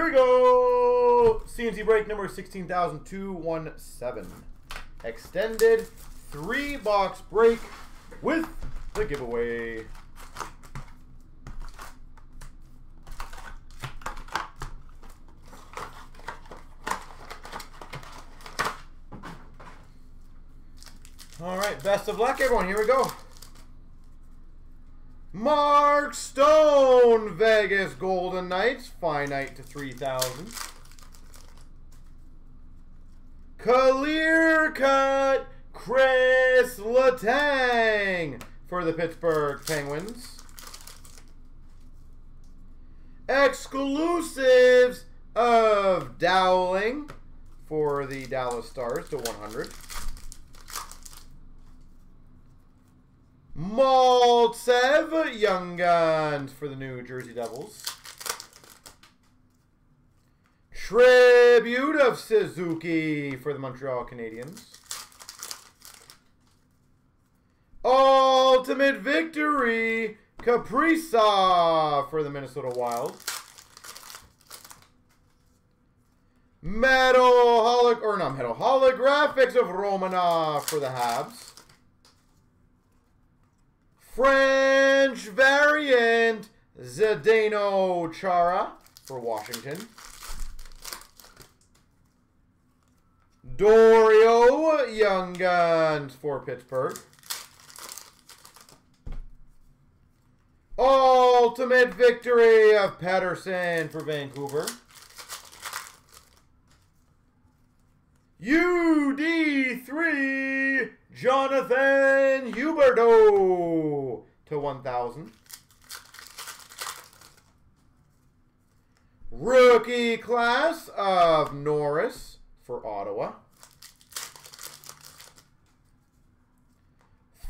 Here we go. CNC break number 16,217. Extended three box break with the giveaway. All right, best of luck, everyone. Here we go. Mark Stone, Vegas Golden Knights, finite to 3,000. Clear cut, Chris Letang for the Pittsburgh Penguins. Exclusives of Dowling for the Dallas Stars to 100. Maltsev, Young Guns for the New Jersey Devils. Tribute of Suzuki for the Montreal Canadiens. Ultimate Victory, Kaprizov for the Minnesota Wild. Metal holo or not metal holographics of Romanov for the Habs. French variant Zdeno Chara for Washington. Dorio Young Guns for Pittsburgh. Ultimate victory of Pettersson for Vancouver. UD3 Jonathan Huberdeau to 1,000. Rookie class of Norris for Ottawa.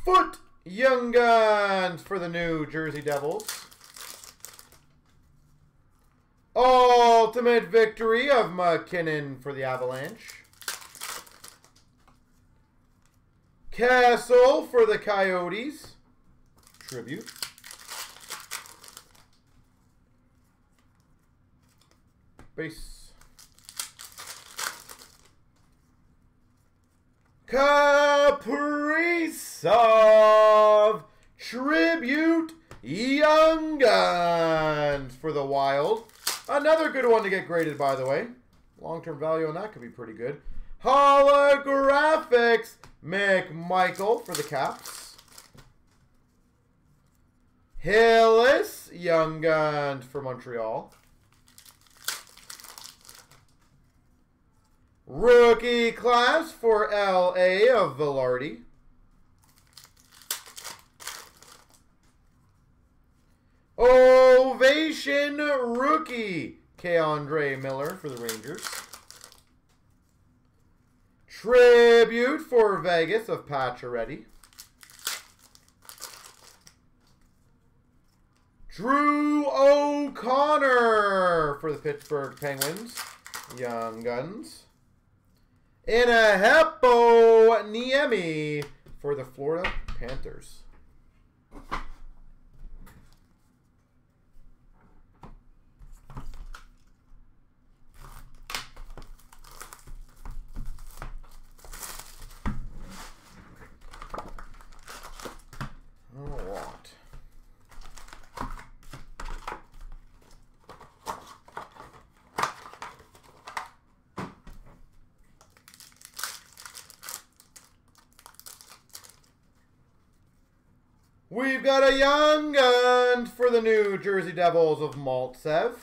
Foote Young Guns for the New Jersey Devils. Ultimate victory of MacKinnon for the Avalanche. Kessel for the Coyotes. Tribute. Base. Kaprizov. Tribute. Young Guns for the Wild. Another good one to get graded, by the way. Long-term value on that could be pretty good. Holographics. McMichael for the Caps. Hillis, Young Guns for Montreal. Rookie class for LA of Vilardi. Ovation rookie, K'Andre Miller for the Rangers. Tribute for Vegas of Pacioretty. Drew O'Connor for the Pittsburgh Penguins. Young Guns. Inahepo Niemi for the Florida Panthers. We've got a young gun for the New Jersey Devils of Maltsev.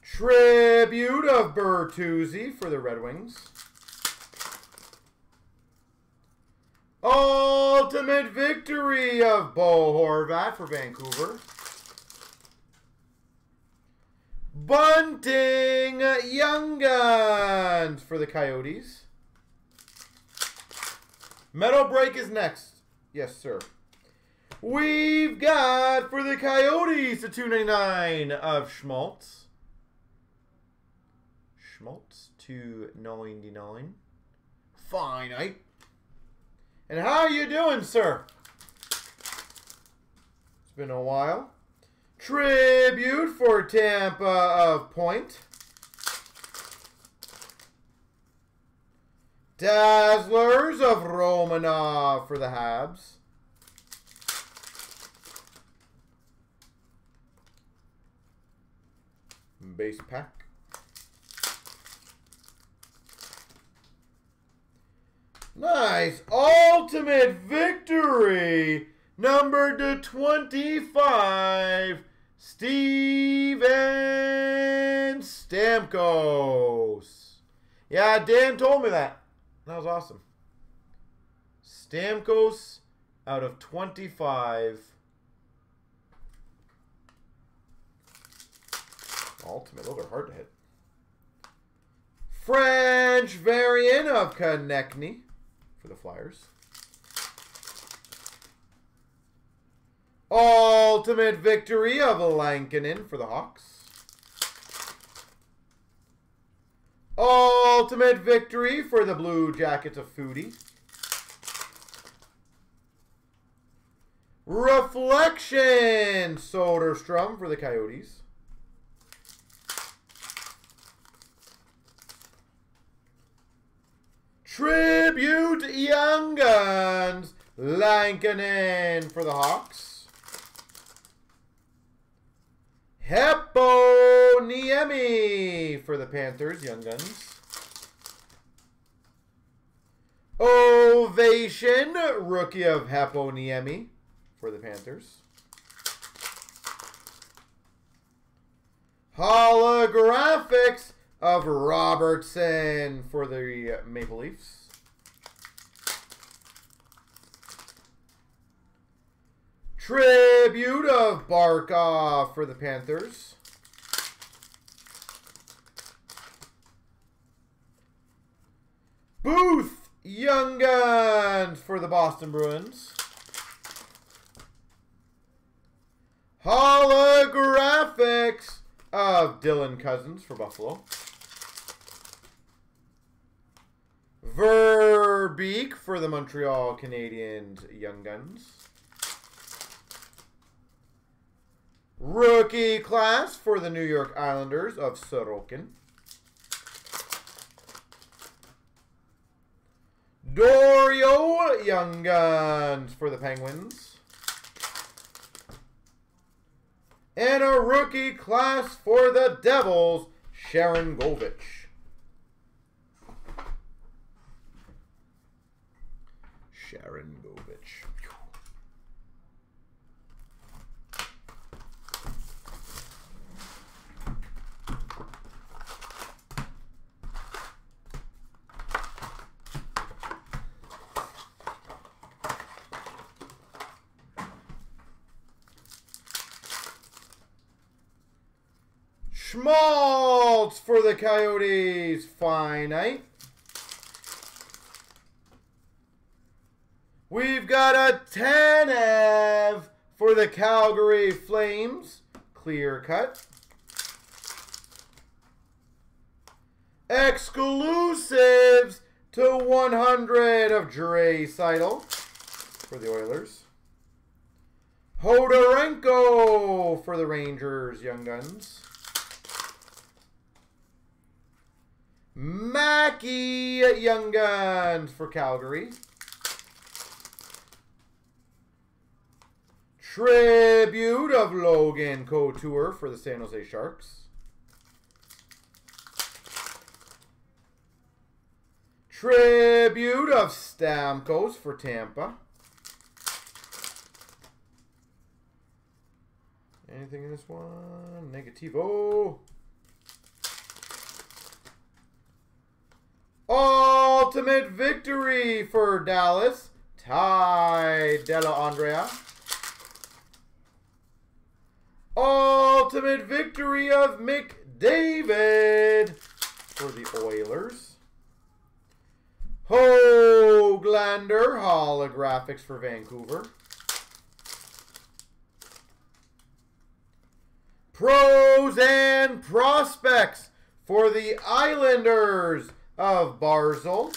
Tribute of Bertuzzi for the Red Wings. Ultimate victory of Bo Horvat for Vancouver. Bunting Young Guns for the Coyotes. Metal Break is next. Yes, sir. We've got for the Coyotes the 299 of Schmaltz. Schmaltz to 99. Finite. And how are you doing, sir? It's been a while. Tribute for Tampa of Point. Dazzlers of Romanov for the Habs. Base pack. Nice. Ultimate victory. Number to 25. Steven Stamkos. Yeah, Dan told me that. That was awesome. Stamkos out of 25. Ultimate, those are hard to hit. French variant of Konecny for the Flyers. Ultimate victory of Lankinen for the Hawks. Ultimate victory for the Blue Jackets of Foudy. Reflection Soderstrom for the Coyotes. Tribute Young Guns Lankinen for the Hawks. Heponiemi for the Panthers, Young Guns. Ovation, rookie of Heponiemi for the Panthers. Holographics of Robertson for the Maple Leafs. Tribute of Barkov for the Panthers. Booth Young Guns for the Boston Bruins. Holographics of Dylan Cozens for Buffalo. Verbeek for the Montreal Canadiens Young Guns. Rookie class for the New York Islanders of Sorokin. Dorio Young Guns for the Penguins. And a rookie class for the Devils, Sharangovich. Sharon Govich. Schmaltz for the Coyotes, finite. We've got a Tanev for the Calgary Flames, clear cut. Exclusives to 100 of Draisaitl for the Oilers. Khodorenko for the Rangers, Young Guns. Mackey Young Guns for Calgary. Tribute of Logan Couture for the San Jose Sharks. Tribute of Stamkos for Tampa. Anything in this one? Negativo. Ultimate victory for Dallas. Ty Dellandrea. Ultimate victory of McDavid for the Oilers. Hoglander holographics for Vancouver. Pros and prospects for the Islanders of Barzal.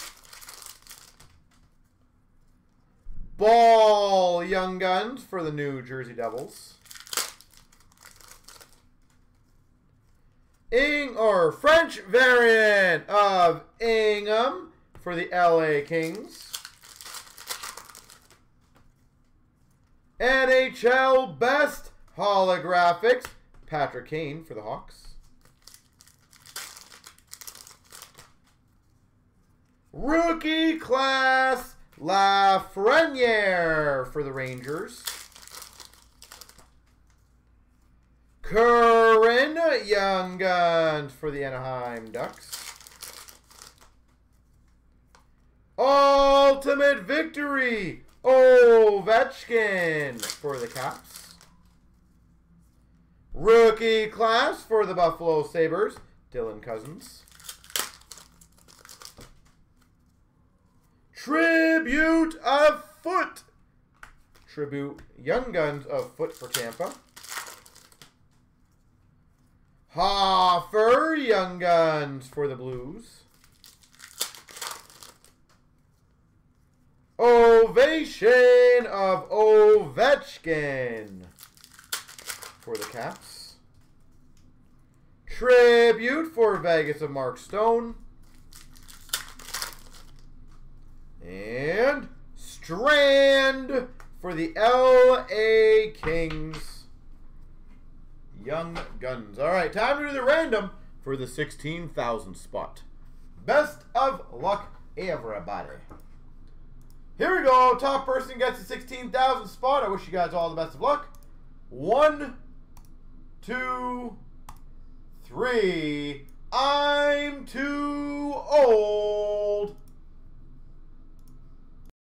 Ball Young Guns for the New Jersey Devils. Ing or French variant of Ingham for the LA Kings. NHL Best Holographics, Patrick Kane for the Hawks. Rookie Class Lafreniere for the Rangers. Curran Young Guns for the Anaheim Ducks. Ultimate Victory Ovechkin for the Caps. Rookie class for the Buffalo Sabres, Dylan Cozens. Tribute of Foote. Tribute Young Guns of Foote for Tampa. Hofer Young Guns for the Blues. Ovation of Ovechkin for the Caps. Tribute for Vegas of Mark Stone. And Strand for the LA Kings. Young Guns. All right, time to do the random for the 16,000 spot. Best of luck, everybody. Here we go. Top person gets the 16,000 spot. I wish you guys all the best of luck. One, two, three. I'm too old.